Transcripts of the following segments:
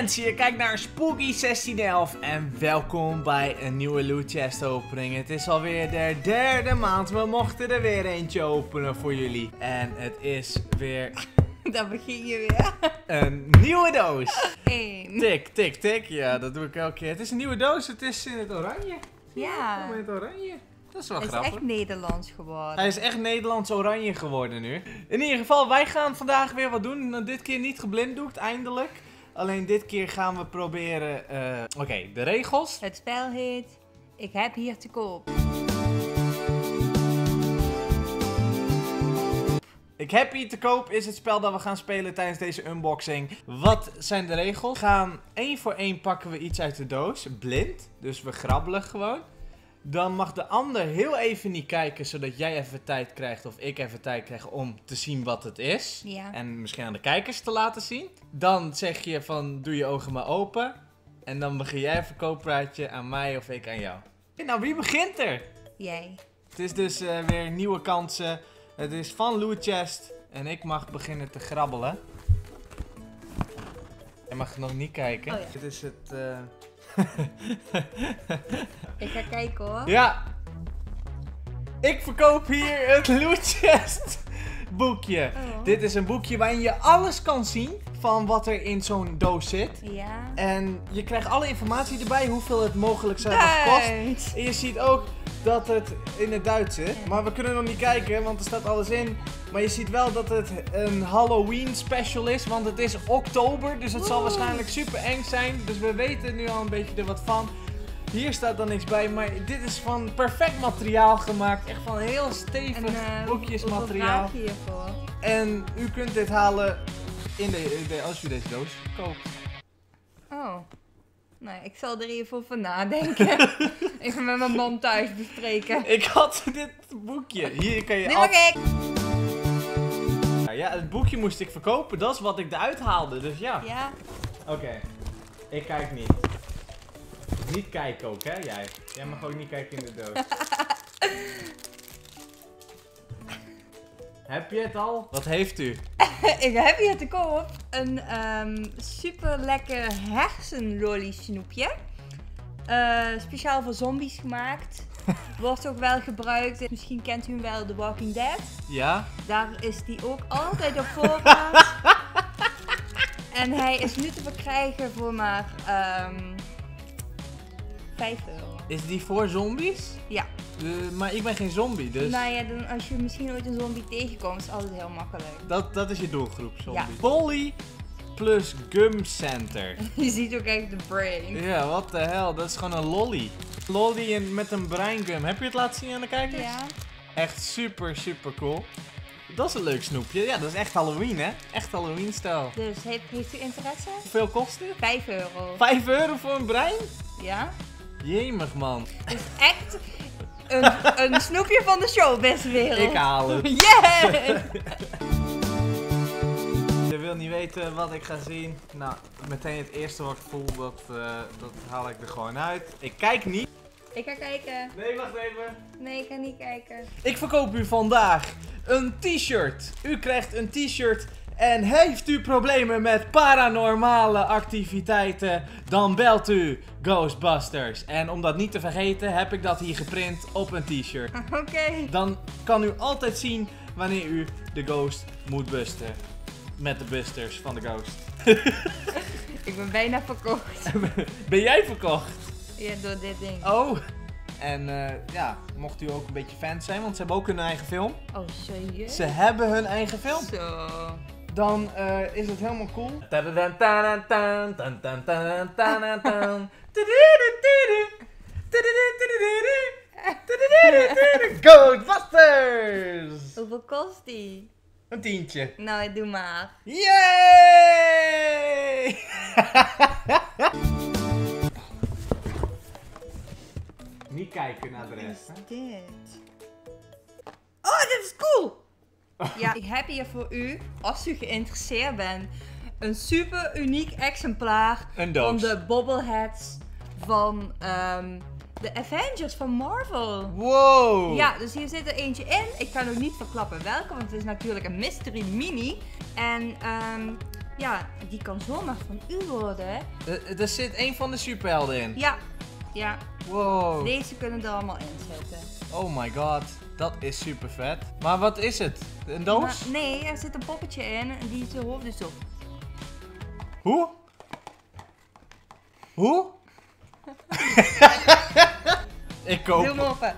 mensen, je kijkt naar Spooky 1611 en welkom bij een nieuwe loot chest opening. Het is alweer de derde maand, we mochten er weer eentje openen voor jullie. En het is weer Dan begin je weer. een nieuwe doos. Eén. Tik, tik, tik, ja dat doe ik elke keer. Het is een nieuwe doos, het is in het oranje. Ja. In het oranje. Dat is wel Het is grappig. echt Nederlands geworden. Hij is echt Nederlands oranje geworden nu. In ieder geval, wij gaan vandaag weer wat doen. Nou, dit keer niet geblinddoekt, eindelijk. Alleen dit keer gaan we proberen... eh, Oké, de regels. Het spel heet Ik heb hier te koop. Ik heb hier te koop is het spel dat we gaan spelen tijdens deze unboxing. Wat zijn de regels? We gaan één voor één pakken we iets uit de doos. Blind. Dus we grabbelen gewoon. Dan mag de ander heel even niet kijken, zodat jij even tijd krijgt of ik even tijd krijg om te zien wat het is. Ja. En misschien aan de kijkers te laten zien. Dan zeg je van doe je ogen maar open. En dan begin jij een verkooppraatje aan mij of ik aan jou. Nou, wie begint er? Jij. Het is dus eh, weer nieuwe kansen. Het is van Loot Chest. En ik mag beginnen te grabbelen. Je mag nog niet kijken. Oh ja. Dit is het... eh, Ik ga kijken hoor. Ja. Ik verkoop hier het Loot Chest boekje. Oh. Dit is een boekje waarin je alles kan zien van wat er in zo'n doos zit. Ja. En je krijgt alle informatie erbij, hoeveel het mogelijk zou hebben gekost. Duits. En je ziet ook dat het in het Duits zit. Maar we kunnen nog niet kijken, want er staat alles in. Maar je ziet wel dat het een Halloween special is, want het is oktober. Dus het zal waarschijnlijk super eng zijn. Dus we weten nu al een beetje er wat van. Hier staat dan niks bij, maar dit is van perfect materiaal gemaakt. Echt van heel stevig En eh, boekjesmateriaal. hiervoor? En u kunt dit halen in de, in de- als u deze doos koopt. Oh. Nou, ik zal er even over nadenken. even met mijn man thuis bespreken. Ik had dit boekje. Hier kan je mag ik. Ja, het boekje moest ik verkopen. Dat is wat ik eruit haalde. Dus ja. Ja. Oké. Ik kijk niet. Niet kijken ook, hè, jij. Jij mag ook niet kijken in de doos. Heb je het al? Wat heeft u? ik heb hier te koop een ehm, super lekker hersenlolly snoepje. Eh, speciaal voor zombies gemaakt. Wordt ook wel gebruikt. Misschien kent u hem wel, The Walking Dead. Ja? Daar is die ook altijd op voorraad. en hij is nu te verkrijgen voor maar ehm 5 euro. Is die voor zombies? Ja. Eh, maar ik ben geen zombie, dus Nou ja, dan, als je misschien ooit een zombie tegenkomt, is altijd heel makkelijk. dat, dat is je doelgroep, zombie. Ja. Polly plus Gum Center. Je ziet ook echt de brain. Ja, wat de hel, dat is gewoon een lolly. Lolly met een breingum. Heb je het laten zien aan de kijkers? Ja. Echt super, super cool. Dat is een leuk snoepje. Ja, dat is echt Halloween, hè? Echt Halloween-stijl. Dus heeft, heeft u interesse? Hoeveel kost dit? 5 euro. 5 euro voor een brein? Ja? Jemig, man. Dus echt een, een snoepje van de showbizwereld. Ik haal het. Yeah! Je wil niet weten wat ik ga zien. Nou, meteen het eerste wat ik voel, dat, eh, dat haal ik er gewoon uit. Ik kijk niet. Ik ga kijken. Nee, wacht even. Nee, ik ga niet kijken. Ik verkoop u vandaag een t-shirt. U krijgt een t-shirt en heeft u problemen met paranormale activiteiten, dan belt u Ghostbusters. En om dat niet te vergeten, heb ik dat hier geprint op een t-shirt. Oké. Dan kan u altijd zien wanneer u de ghost moet busten. Met de busters van de ghost. Ik ben bijna verkocht. Ben jij verkocht? Ja, door dit ding. Oh. En eh, ja, mocht u ook een beetje fan zijn, want ze hebben ook hun eigen film. Oh, serieus? Ze hebben hun eigen film. Zo. Dan eh, is het helemaal cool. Ghostbusters! Hoeveel kost die? Een tientje. Nou, doe maar. Yay! Niet kijken naar de Wat rest. is hè? dit? Ja, ik heb hier voor u, als u geïnteresseerd bent, een super uniek exemplaar Een van de bobbleheads van ehm, de Avengers van Marvel. Wow! Ja, dus hier zit er eentje in. Ik ga nog niet verklappen welke, want het is natuurlijk een mystery mini. En ehm, Ja, die kan zomaar van u worden. Er, er zit één van de superhelden in. Ja, ja. Wow. Deze kunnen er allemaal in zitten. Oh my god. Dat is super vet. Maar wat is het? Een doos? Maar nee, er zit een poppetje in en die zijn hoofd is op. Hoe? Hoe? Ik Doe koop. hem open.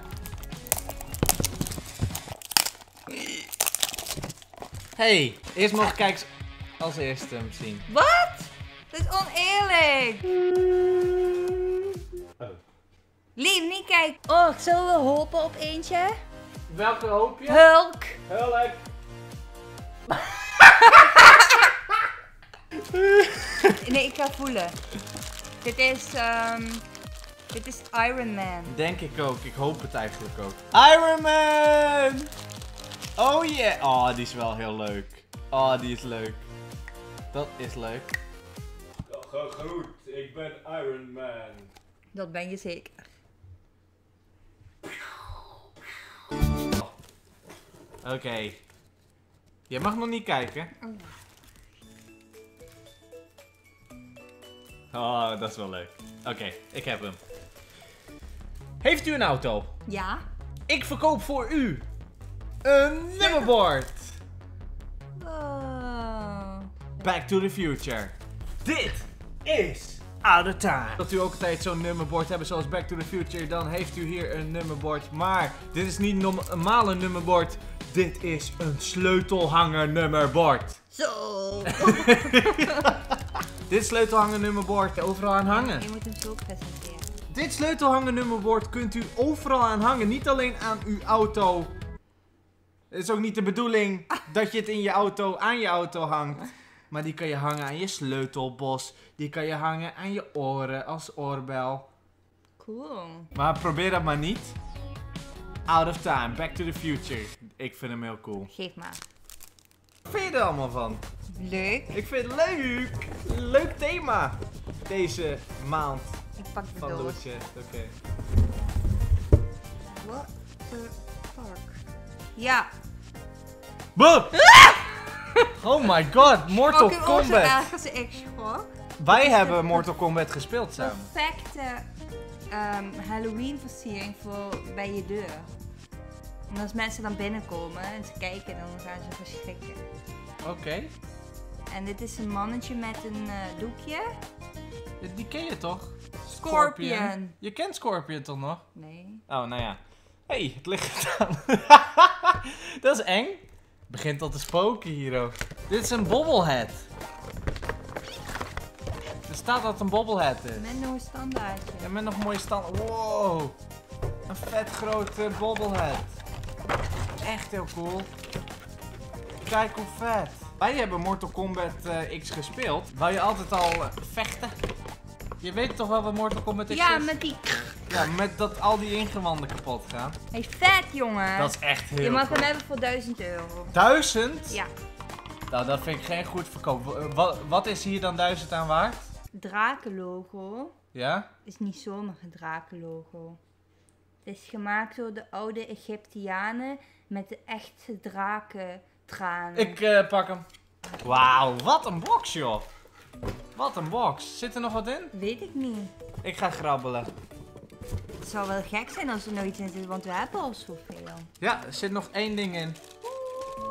Hey, eerst mogen kijkers als eerste hem zien. Wat? Dat is oneerlijk. Lief, niet kijken. Oh, zullen we hopen op eentje? Welke hoop je? Hulk. Heel leuk. Nee, ik ga voelen. Dit is, ehm dit is Iron Man. Denk ik ook. Ik hoop het eigenlijk ook. Iron Man! Oh yeah. Oh, die is wel heel leuk. Oh, die is leuk. Dat is leuk. Goed, ik ben Iron Man. Dat ben je zeker. Oké. Je mag nog niet kijken. Oh, dat is wel leuk. Oké, ik heb hem. Heeft u een auto? Ja? Ik verkoop voor u een nummerbord. Oh. Back to the Future. Dit is Out of Time. Wilt u ook altijd zo'n nummerbord hebben zoals Back to the Future, dan heeft u hier een nummerbord. Maar dit is niet een normale nummerbord. Dit is een sleutelhanger nummerbord. Zo. Dit sleutelhanger nummerbord overal aan hangen. Je moet hem zo presenteren. Dit sleutelhanger nummerbord kunt u overal aan hangen. Niet alleen aan uw auto. Het is ook niet de bedoeling dat je het in je auto aan je auto hangt. Maar die kan je hangen aan je sleutelbos. Die kan je hangen aan je oren als oorbel. Cool. Maar probeer dat maar niet. Out of time, back to the future. Ik vind hem heel cool. Geef maar. Wat vind je er allemaal van? Leuk. Ik vind het leuk. Leuk thema. Deze maand Ik pak de van doos. Loetje. Oké. What the fuck? Ja. Buh! Oh my god, Mortal Kombat. ik. Wij hebben Mortal Kombat gespeeld samen. Perfecte ehm, Halloween versiering voor bij je deur. En als mensen dan binnenkomen en ze kijken, dan gaan ze verschrikken. Oké. En dit is een mannetje met een eh, doekje. Die ken je toch? Scorpion. Je kent Scorpion toch nog? Nee. Oh, nou ja. Hé, hey, het ligt aan. Dat is eng. Begint al te spoken hier ook. Dit is een bobblehead. Er staat dat het een bobblehead is. Met nog een standaardje. En met nog een mooie stand. Wow. Een vet grote bobblehead. Echt heel cool. Kijk hoe vet. Wij hebben Mortal Kombat eh, X gespeeld. Wou je altijd al eh, vechten? Je weet toch wel wat Mortal Kombat X Ja, is? met die... Ja, met dat al die ingewanden kapot gaan. Is vet, jongen. Dat is echt heel je mag cool. hem hebben voor 1000 euro. Duizend? Ja. Nou, dat vind ik geen goed verkoop. Wa- Wat, wat is hier dan duizend aan waard? Drakenlogo Ja? is niet zomaar een drakenlogo. Het is gemaakt door de oude Egyptianen met de echte drakentranen. Ik eh, pak hem. Wauw, wat een box joh. Wat een box. Zit er nog wat in? Weet ik niet. Ik ga grabbelen. Het zou wel gek zijn als er nog iets in zit, want we hebben al zoveel. Ja, er zit nog één ding in.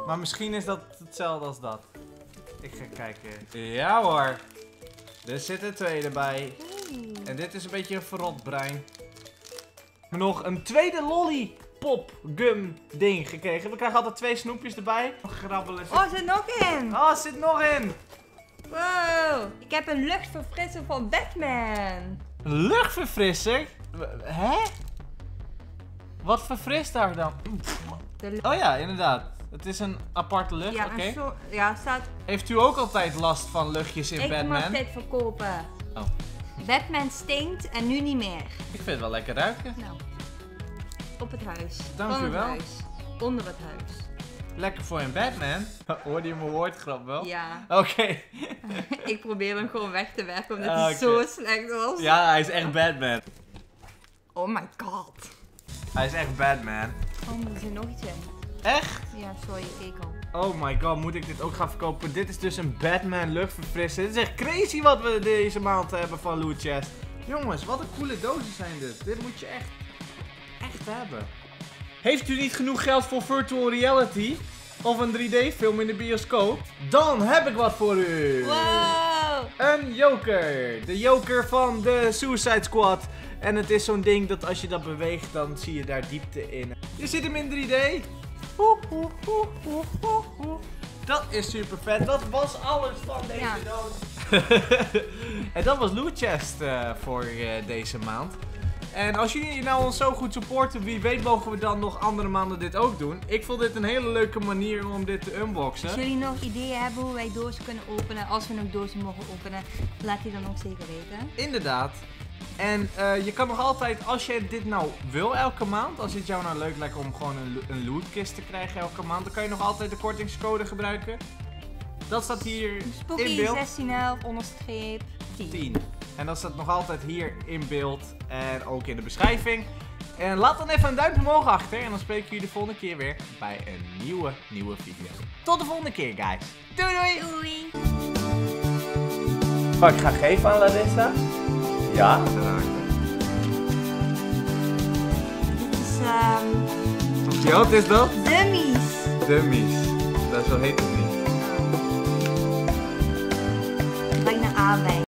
Maar misschien is dat hetzelfde als dat. Ik ga kijken. Ja hoor. Er zit een tweede bij. En dit is een beetje een verrot brein. Nog een tweede lollipop gum ding gekregen. We krijgen altijd twee snoepjes erbij. Grabbelen. Oh, er zit nog in! Oh, er zit nog in. Wow! Ik heb een luchtverfrisser van Batman. Een luchtverfrisser? Hè? Wat verfrist daar dan? Oh ja, inderdaad. Het is een aparte lucht, ja, oké. ja, staat. Heeft u ook altijd last van luchtjes in ik mag Batman? dit verkopen. Oh. Batman stinkt en nu niet meer. Ik vind het wel lekker ruiken. Nou, op het huis. Dank Van u het wel. huis. Onder het huis. Lekker voor een Batman. Hoorde je mijn woordgrap wel? Ja, Oké. ik probeer hem gewoon weg te werken omdat Ah, hij zo slecht was. Ja, hij is echt Batman. Oh my god. Hij is echt Batman. Oh, er zit nog iets in. Echt? Ja, sorry, ik al. Oh my god, moet ik dit ook gaan verkopen? Dit is dus een Batman luchtverfrisser. Dit is echt crazy wat we deze maand hebben van Loot Chest. Jongens, wat een coole dozen zijn dit. Dit moet je echt, echt hebben. Heeft u niet genoeg geld voor virtual reality? Of een 3D-film in de bioscoop? Dan heb ik wat voor u! Wow! Een joker. De joker van de Suicide Squad. En het is zo'n ding dat als je dat beweegt, dan zie je daar diepte in. Je ziet hem in 3D. Dat is super vet. Dat was alles van deze Ja. doos. en dat was Loot Chest eh, voor eh, deze maand. En als jullie nou ons zo goed supporten, wie weet mogen we dan nog andere maanden dit ook doen. Ik vond dit een hele leuke manier om dit te unboxen. Als jullie nog ideeën hebben hoe wij dozen kunnen openen, als we nog dozen mogen openen, laat die dan ook zeker weten. Inderdaad. En eh, je kan nog altijd, als je dit nou wil elke maand, als het jou nou leuk lijkt om gewoon een, lo- een lootkist te krijgen elke maand, dan kan je nog altijd de kortingscode gebruiken. Dat staat hier in beeld. 1611 onderstreep 10. 10. En dat staat nog altijd hier in beeld en ook in de beschrijving. En laat dan even een duimpje omhoog achter en dan spreken jullie de volgende keer weer bij een nieuwe, nieuwe video. Tot de volgende keer, guys. Doei doei! Doei! Wat ik ga geven aan Larissa? Ja? Dit is ehm Ja, wat is dat? dummies. Dummies. Dat is wel heet het niet. Bijna aanwijn.